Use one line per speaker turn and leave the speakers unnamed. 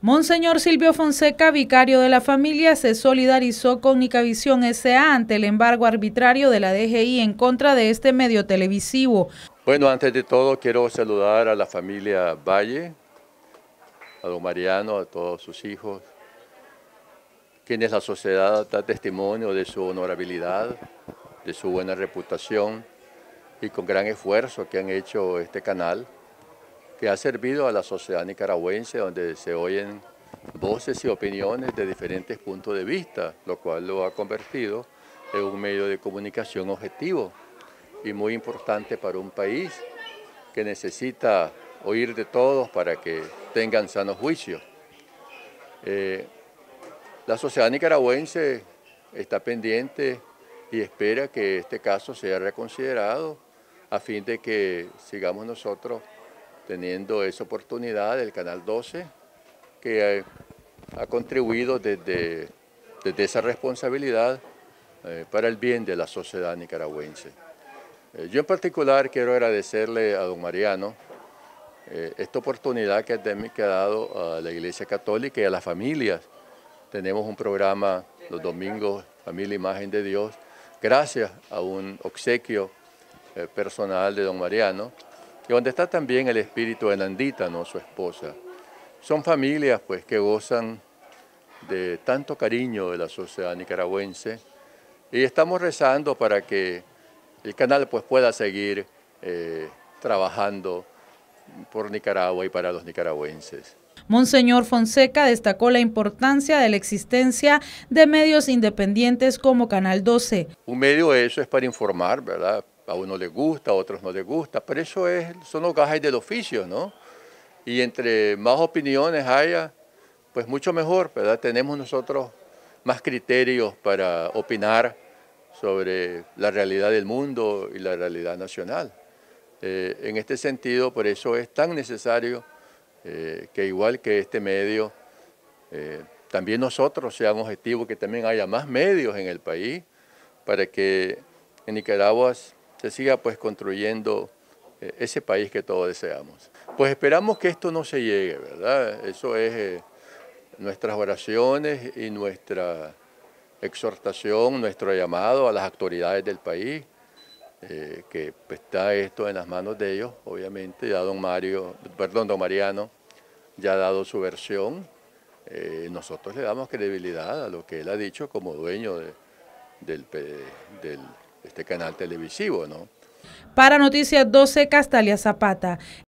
Monseñor Silvio Fonseca, vicario de la familia, se solidarizó con Nicavisión S.A. ante el embargo arbitrario de la DGI en contra de este medio televisivo.
Bueno, antes de todo quiero saludar a la familia Valle, a don Mariano, a todos sus hijos, quienes la sociedad da testimonio de su honorabilidad, de su buena reputación y con gran esfuerzo que han hecho este canal que ha servido a la sociedad nicaragüense, donde se oyen voces y opiniones de diferentes puntos de vista, lo cual lo ha convertido en un medio de comunicación objetivo y muy importante para un país que necesita oír de todos para que tengan sanos juicios. Eh, la sociedad nicaragüense está pendiente y espera que este caso sea reconsiderado a fin de que sigamos nosotros teniendo esa oportunidad del Canal 12, que ha, contribuido desde, desde, esa responsabilidad eh, para el bien de la sociedad nicaragüense. Eh, yo en particular quiero agradecerle a don Mariano eh, esta oportunidad que, que ha dado a la Iglesia Católica y a las familias. Tenemos un programa los domingos, Familia Imagen de Dios, gracias a un obsequio personal de don Mariano, y donde está también el espíritu de Nandita, ¿no? su esposa. Son familias pues, que gozan de tanto cariño de la sociedad nicaragüense y estamos rezando para que el canal pues, pueda seguir eh, trabajando por Nicaragua y para los nicaragüenses.
Monseñor Fonseca destacó la importancia de la existencia de medios independientes como Canal 12.
Un medio eso es para informar, ¿verdad? A uno le gusta, a otros no les gusta, pero eso es, son los gajes del oficio, ¿no? Y entre más opiniones haya, pues mucho mejor, ¿verdad? Tenemos nosotros más criterios para opinar sobre la realidad del mundo y la realidad nacional. Eh, en este sentido, por eso es tan necesario eh, que igual que este medio, eh, también nosotros seamos objetivos, que también haya más medios en el país para que en Nicaragua se siga pues construyendo eh, ese país que todos deseamos. Pues esperamos que esto no se llegue, ¿verdad? Eso es eh, nuestras oraciones y nuestra exhortación, nuestro llamado a las autoridades del país, eh, que pues, está esto en las manos de ellos, obviamente, ya don Mario, perdón, don Mariano ya ha dado su versión, nosotros le damos credibilidad a lo que él ha dicho como dueño de, del, del este canal televisivo, ¿no?
Para Noticias 12, Castalia Zapata.